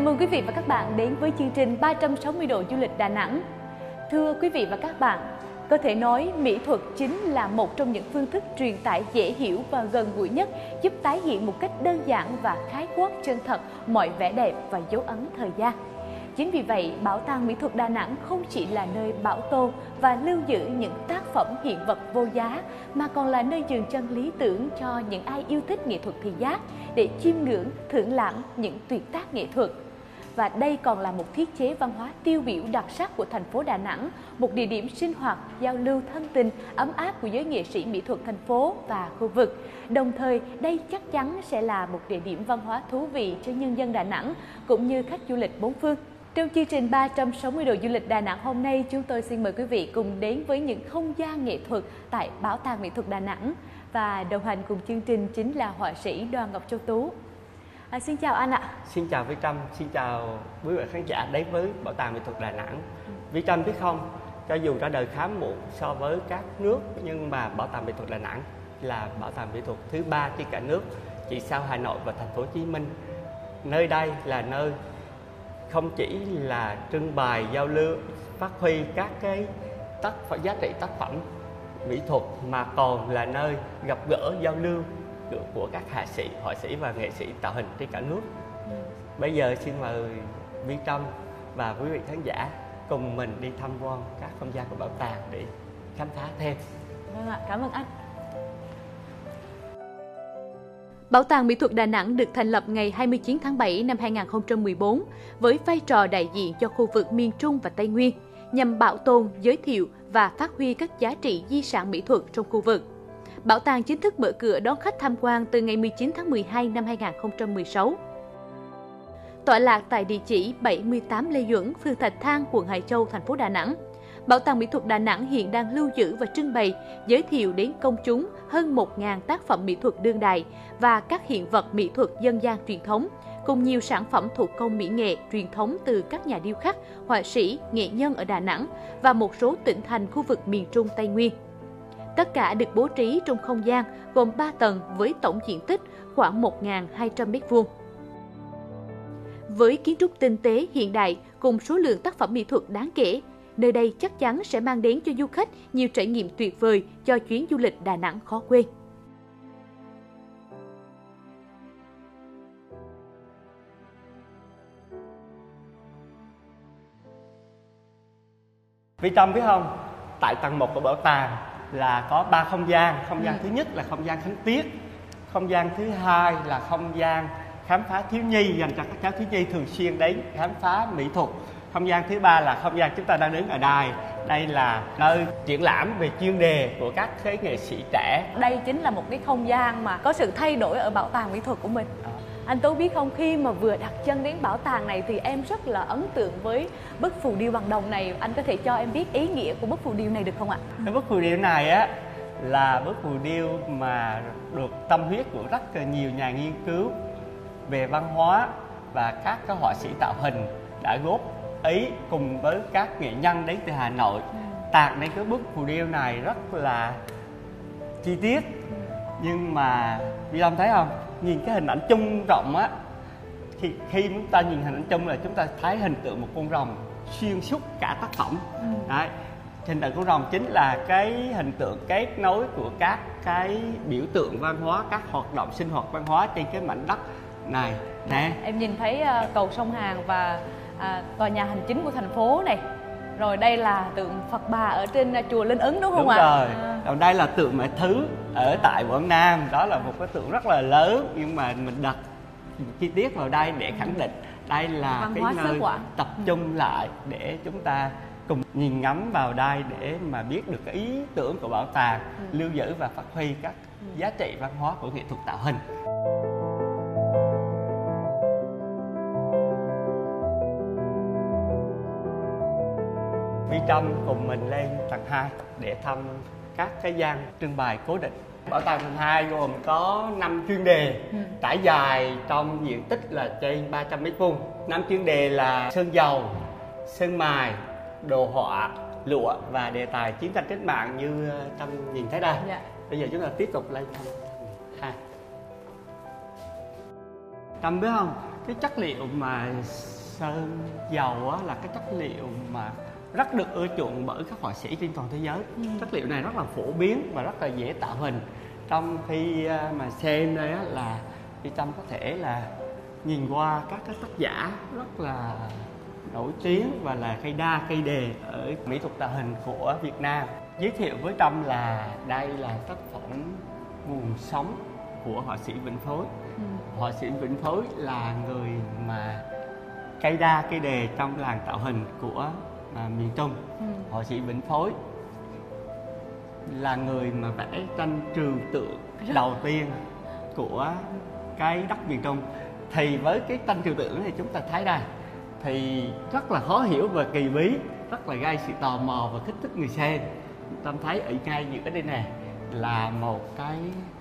Chào mừng quý vị và các bạn đến với chương trình 360 độ du lịch Đà Nẵng. Thưa quý vị và các bạn, có thể nói mỹ thuật chính là một trong những phương thức truyền tải dễ hiểu và gần gũi nhất, giúp tái hiện một cách đơn giản và khái quát chân thật mọi vẻ đẹp và dấu ấn thời gian. Chính vì vậy, Bảo tàng Mỹ thuật Đà Nẵng không chỉ là nơi bảo tồn và lưu giữ những tác phẩm hiện vật vô giá, mà còn là nơi dừng chân lý tưởng cho những ai yêu thích nghệ thuật thị giác để chiêm ngưỡng, thưởng lãm những tuyệt tác nghệ thuật. Và đây còn là một thiết chế văn hóa tiêu biểu đặc sắc của thành phố Đà Nẵng, một địa điểm sinh hoạt, giao lưu thân tình, ấm áp của giới nghệ sĩ mỹ thuật thành phố và khu vực. Đồng thời, đây chắc chắn sẽ là một địa điểm văn hóa thú vị cho nhân dân Đà Nẵng, cũng như khách du lịch bốn phương. Trong chương trình 360 độ du lịch Đà Nẵng hôm nay, chúng tôi xin mời quý vị cùng đến với những không gian nghệ thuật tại Bảo tàng Mỹ thuật Đà Nẵng. Và đồng hành cùng chương trình chính là họa sĩ Đoàn Ngọc Châu Tú. À, xin chào anh ạ. Xin chào Vi Trâm, xin chào quý vị khán giả đến với Bảo tàng Mỹ thuật Đà Nẵng. Vi Trâm biết không, cho dù ra đời khá muộn so với các nước nhưng mà Bảo tàng Mỹ thuật Đà Nẵng là bảo tàng mỹ thuật thứ ba trên cả nước, chỉ sau Hà Nội và thành phố Hồ Chí Minh. Nơi đây là nơi không chỉ là trưng bày giao lưu phát huy các cái tác giá trị tác phẩm mỹ thuật mà còn là nơi gặp gỡ giao lưu của các hạ sĩ, họa sĩ và nghệ sĩ tạo hình trên cả nước. Bây giờ xin mời Vi Trâm và quý vị khán giả cùng mình đi tham quan các không gian của bảo tàng để khám phá thêm. Vâng ạ, cảm ơn anh. Bảo tàng Mỹ thuật Đà Nẵng được thành lập ngày 29 tháng 7 năm 2014 với vai trò đại diện cho khu vực miền Trung và Tây Nguyên, nhằm bảo tồn, giới thiệu và phát huy các giá trị di sản mỹ thuật trong khu vực. Bảo tàng chính thức mở cửa đón khách tham quan từ ngày 19 tháng 12 năm 2016. Tọa lạc tại địa chỉ 78 Lê Duẩn, phường Thạch Thang, quận Hải Châu, thành phố Đà Nẵng. Bảo tàng Mỹ thuật Đà Nẵng hiện đang lưu giữ và trưng bày, giới thiệu đến công chúng hơn 1.000 tác phẩm mỹ thuật đương đại và các hiện vật mỹ thuật dân gian truyền thống, cùng nhiều sản phẩm thủ công mỹ nghệ truyền thống từ các nhà điêu khắc, họa sĩ, nghệ nhân ở Đà Nẵng và một số tỉnh thành khu vực miền Trung Tây Nguyên. Tất cả được bố trí trong không gian gồm 3 tầng với tổng diện tích khoảng 1.200 m2. Với kiến trúc tinh tế hiện đại cùng số lượng tác phẩm mỹ thuật đáng kể, nơi đây chắc chắn sẽ mang đến cho du khách nhiều trải nghiệm tuyệt vời cho chuyến du lịch Đà Nẵng khó quên. Vi tâm biết không, tại tầng 1 của bảo tàng là có ba không gian. Không gian ừ. thứ nhất là không gian khánh tiết không gian thứ hai là không gian khám phá thiếu nhi dành cho các cháu thiếu nhi thường xuyên đến khám phá mỹ thuật. Không gian thứ ba là không gian chúng ta đang đứng ở đài. Đây là nơi triển lãm về chuyên đề của các thế nghệ sĩ trẻ. Đây chính là một cái không gian mà có sự thay đổi ở bảo tàng mỹ thuật của mình anh Tú biết không khi mà vừa đặt chân đến bảo tàng này thì em rất là ấn tượng với bức phù điêu bằng đồng này. Anh có thể cho em biết ý nghĩa của bức phù điêu này được không ạ? Cái bức phù điêu này á là bức phù điêu mà được tâm huyết của rất là nhiều nhà nghiên cứu về văn hóa và các cái họa sĩ tạo hình đã góp ý cùng với các nghệ nhân đến từ Hà Nội ừ. tạc nên cái bức phù điêu này rất là chi tiết. Nhưng mà Vi Lâm thấy không nhìn cái hình ảnh chung rộng á thì khi chúng ta nhìn hình ảnh chung là chúng ta thấy hình tượng một con rồng xuyên suốt cả tác phẩm. Ừ. đấy hình tượng con rồng chính là cái hình tượng kết nối của các cái biểu tượng văn hóa các hoạt động sinh hoạt văn hóa trên cái mảnh đất này. Nè. Em nhìn thấy uh, cầu sông Hàn và uh, tòa nhà hành chính của thành phố này rồi đây là tượng Phật bà ở trên uh, chùa Linh Ứng đúng không ạ? Đúng rồi. À. Còn đây là tượng Mẹ Thứ ở tại Quảng Nam. Đó là một cái tượng rất là lớn nhưng mà mình đặt chi tiết vào đây để khẳng định đây là Văn cái nơi tập trung lại để chúng ta cùng nhìn ngắm vào đây để mà biết được cái ý tưởng của bảo tàng ừ. lưu giữ và phát huy các ừ. giá trị văn hóa của nghệ thuật tạo hình. Vi Trâm cùng mình lên tầng 2 để thăm các cái gian trưng bày cố định. Bảo tàng tầng 2 gồm có 5 chuyên đề ừ. trải dài trong diện tích là trên 300 mét vuông. Năm chuyên đề là sơn dầu, sơn mài, đồ họa, lụa và đề tài chiến tranh cách mạng như Trâm nhìn thấy đây. Dạ. Bây giờ chúng ta tiếp tục lên thăm hai. Trâm biết không? cái chất liệu mà sơn dầu á, là cái chất liệu mà rất được ưa chuộng bởi các họa sĩ trên toàn thế giới ừ. chất liệu này rất là phổ biến và rất là dễ tạo hình trong khi à, mà xem đây á, là Phi Tâm có thể là nhìn qua các cái tác giả rất là nổi tiếng và là cây đa cây đề ở mỹ thuật tạo hình của Việt Nam giới thiệu với Tâm là đây là tác phẩm nguồn sống của họa sĩ Vĩnh Phối ừ. họa sĩ Vĩnh Phối là người mà cây đa cây đề trong làng tạo hình của à, miền Trung. Ừ. họa sĩ Vĩnh Phối. Là người mà vẽ tranh trừu tượng đầu tiên của cái đất miền Trung. Thì với cái tranh trừu tượng thì chúng ta thấy đây thì rất là khó hiểu và kỳ bí rất là gây sự tò mò và kích thích người xem. Tâm thấy ở ngay giữa đây nè là một cái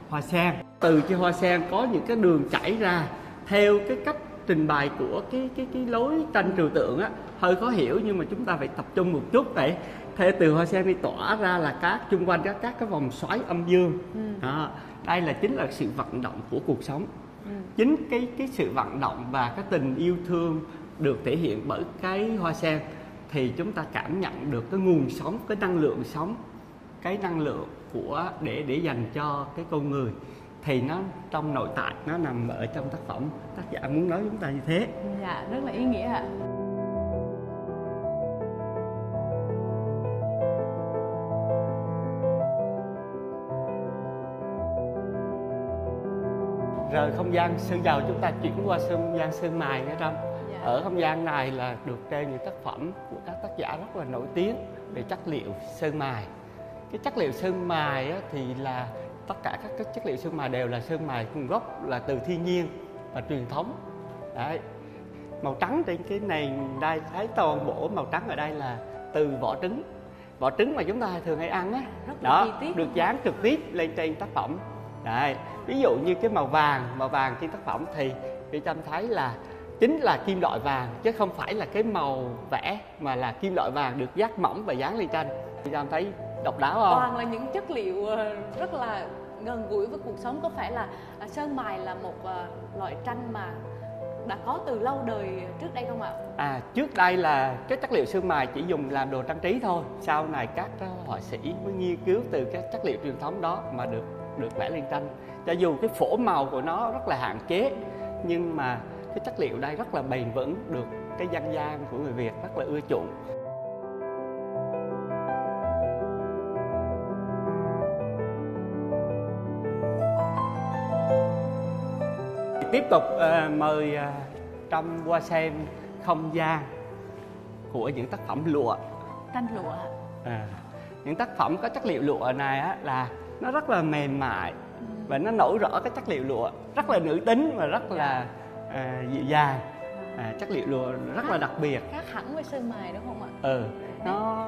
hoa sen. Từ trên hoa sen có những cái đường chảy ra theo cái cách trình bày của cái cái cái lối tranh trừu tượng á hơi khó hiểu nhưng mà chúng ta phải tập trung một chút để theo từ hoa sen đi tỏa ra là các chung quanh các các cái vòng xoáy âm dương ừ. đó, đây là chính là sự vận động của cuộc sống ừ. chính cái cái sự vận động và cái tình yêu thương được thể hiện bởi cái hoa sen thì chúng ta cảm nhận được cái nguồn sống cái năng lượng sống cái năng lượng của để để dành cho cái con người thì nó trong nội tại nó nằm ở trong tác phẩm. Tác giả muốn nói chúng ta như thế. Dạ rất là ý nghĩa ạ. Rời không gian sơn dầu chúng ta chuyển qua không gian sơn mài nữa trong dạ. ở không gian này là được treo những tác phẩm của các tác giả rất là nổi tiếng về chất liệu sơn mài. Cái chất liệu sơn mài á, thì là tất cả các, các chất liệu sơn mài đều là sơn mài nguồn gốc là từ thiên nhiên và truyền thống. Đấy. Màu trắng trên cái này đây thấy toàn bộ màu trắng ở đây là từ vỏ trứng. Vỏ trứng mà chúng ta thường hay ăn á đó được dán trực tiếp lên trên tác phẩm. Đấy. Ví dụ như cái màu vàng màu vàng trên tác phẩm thì vi trâm thấy là chính là kim loại vàng chứ không phải là cái màu vẽ mà là kim loại vàng được dát mỏng và dán lên tranh vi trâm thấy độc đáo không? Toàn là những chất liệu ờ, rất là gần gũi với cuộc sống có phải là à, sơn mài là một ờ, loại tranh mà đã có từ lâu đời trước đây không ạ? À trước đây là cái chất liệu sơn mài chỉ dùng làm đồ trang trí thôi. Sau này các à, họa sĩ mới nghiên cứu từ các chất liệu truyền thống đó mà được được vẽ lên tranh. Cho dù cái phổ màu của nó rất là hạn chế nhưng mà cái chất liệu đây rất là bền vững được cái dân gian của người Việt rất là ưa chuộng. Tiếp tục uh, mời uh, trong qua xem không gian của những tác phẩm lụa. Tranh lụa. À, những tác phẩm có chất liệu lụa này á, là nó rất là mềm mại ừ. và nó nổi rõ cái chất liệu lụa. Rất là nữ tính và rất là à, dịu dàng. À, chất liệu lụa rất khác, là đặc biệt. khác hẳn với sơn mài đúng không ạ? Ừ nó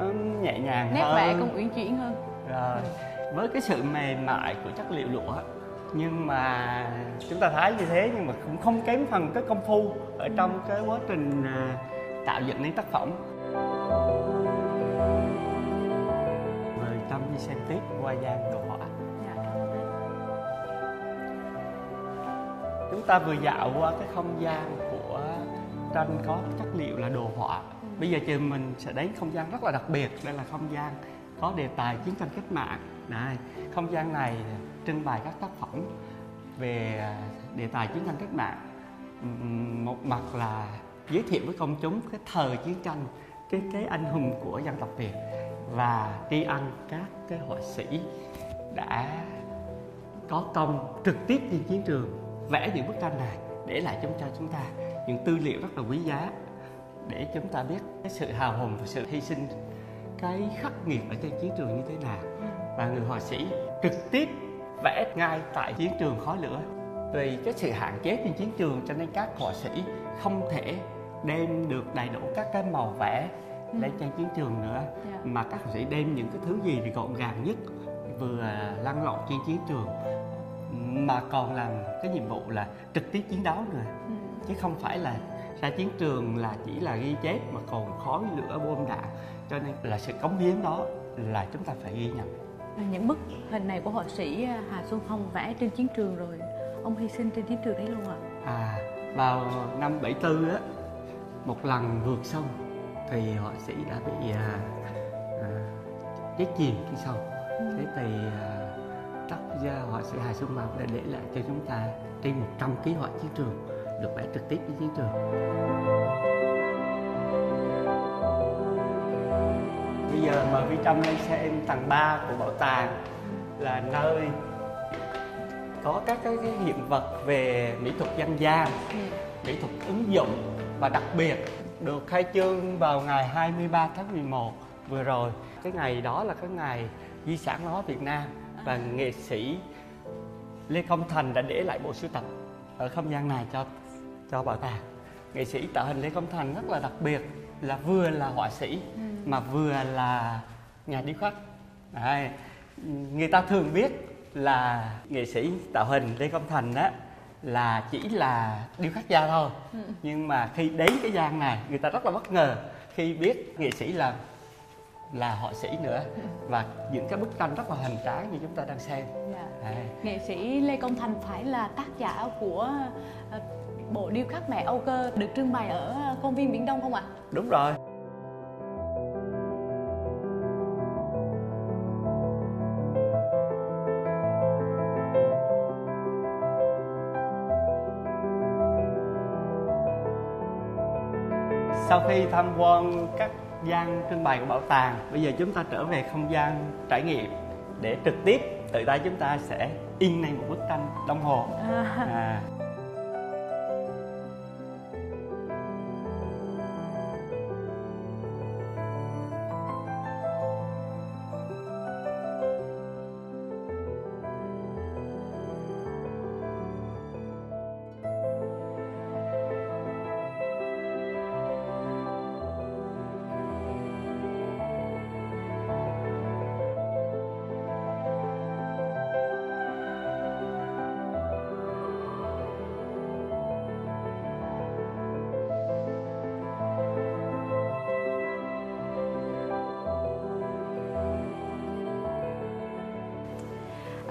um, nhẹ nhàng nét hơn. vẽ cũng uyển chuyển hơn. Rồi với cái sự mềm mại của chất liệu lụa nhưng mà chúng ta thấy như thế nhưng mà cũng không kém phần cái công phu ở trong cái quá trình à, tạo dựng nên tác phẩm. Mời tâm đi xem tiếp qua gian đồ họa. Dạ, chúng ta vừa dạo qua cái không gian của tranh có chất liệu là đồ họa. Ừ. bây giờ thì mình sẽ đến không gian rất là đặc biệt đây là không gian có đề tài chiến tranh cách mạng. Này không gian này trưng bày các tác phẩm về đề tài chiến tranh cách mạng. Một mặt là giới thiệu với công chúng cái thời chiến tranh, cái cái anh hùng của dân tộc Việt và tri ân các cái họa sĩ đã có công trực tiếp trên chiến trường vẽ những bức tranh này để lại chúng cho chúng ta những tư liệu rất là quý giá để chúng ta biết cái sự hào hùng và sự hy sinh cái khắc nghiệt ở trên chiến trường như thế nào. Và người họa sĩ trực tiếp vẽ ngay tại chiến trường khói lửa vì cái sự hạn chế trên chiến trường cho nên các họa sĩ không thể đem được đầy đủ các cái màu vẽ ừ. lên trên chiến trường nữa yeah. Dạ. mà các họa sĩ đem những cái thứ gì thì gọn gàng nhất vừa lăn lộn trên chiến trường mà còn làm cái nhiệm vụ là trực tiếp chiến đấu nữa ừ. chứ không phải là ra chiến trường là chỉ là ghi chép mà còn khói lửa bom đạn cho nên là sự cống hiến đó là chúng ta phải ghi nhận những bức hình này của họa sĩ à, Hà Xuân Phong vẽ trên chiến trường rồi. Ông hy sinh trên chiến trường đấy luôn ạ. À? vào năm 74 á một lần vượt sông thì họa sĩ đã bị à, à, chết chìm trên sông. Thế thì à, tác gia họa sĩ Hà Xuân Mộc đã để lại cho chúng ta trên 100 ký họa chiến trường được vẽ trực tiếp trên chiến trường giờ mời Vi Trâm lên xem tầng 3 của bảo tàng là nơi có các cái, cái hiện vật về mỹ thuật dân gian mỹ thuật ứng dụng và đặc biệt được khai trương vào ngày 23 tháng 11 vừa rồi. Cái ngày đó là cái ngày di sản hóa Việt Nam và nghệ sĩ Lê Công Thành đã để lại bộ sưu tập ở không gian này cho cho bảo tàng. Nghệ sĩ tạo hình Lê Công Thành rất là đặc biệt là vừa là họa sĩ mà vừa là nhà điêu khắc Đấy. người ta thường biết là nghệ sĩ tạo hình Lê Công Thành á là chỉ là điêu khắc gia thôi. Nhưng mà khi đến cái gian này người ta rất là bất ngờ khi biết nghệ sĩ là là họa sĩ nữa. Và những cái bức tranh rất là hoành tráng như chúng ta đang xem. Dạ. Đấy. nghệ sĩ lê công thành phải là tác giả của ờ, bộ điêu khắc mẹ âu cơ được trưng bày ở công viên biển đông không ạ? Đúng rồi sau khi tham quan các gian trưng bày của bảo tàng bây giờ chúng ta trở về không gian trải nghiệm để trực tiếp tự tay chúng ta sẽ in lên một bức tranh đồng hồ. À, À,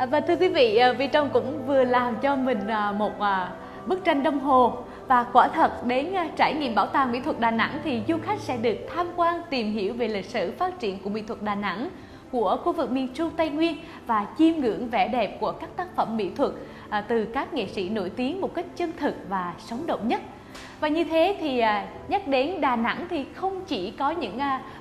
À, và thưa quý vị, à, Vi Trong cũng vừa làm cho mình à, một bức tranh đồng hồ và quả thật đến trải nghiệm bảo tàng mỹ thuật Đà Nẵng thì du khách sẽ được tham quan tìm hiểu về lịch sử phát triển của mỹ thuật Đà Nẵng của khu vực miền Trung Tây Nguyên và chiêm ngưỡng vẻ đẹp của các tác phẩm mỹ thuật từ các nghệ sĩ nổi tiếng một cách chân thực và sống động nhất. Và như thế thì nhắc đến Đà Nẵng thì không chỉ có những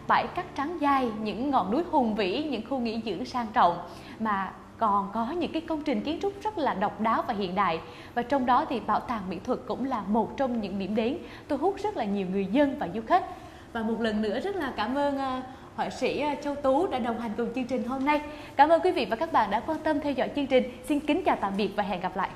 bãi cát trắng dài, những ngọn núi hùng vĩ, những khu nghỉ dưỡng sang trọng mà còn có những cái công trình kiến trúc rất là độc đáo và hiện đại và trong đó thì bảo tàng mỹ thuật cũng là một trong những điểm đến thu hút rất là nhiều người dân và du khách và một lần nữa rất là cảm ơn à, họa sĩ à, Châu Tú đã đồng hành cùng chương trình hôm nay. Cảm ơn quý vị và các bạn đã quan tâm theo dõi chương trình. Xin kính chào tạm biệt và hẹn gặp lại.